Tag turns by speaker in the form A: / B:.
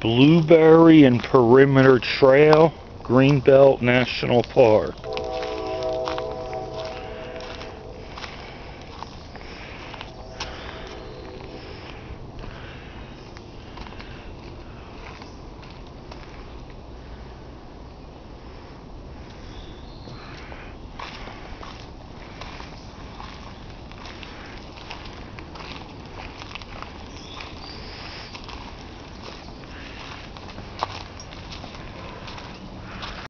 A: Blueberry and Perimeter Trail, Greenbelt National Park.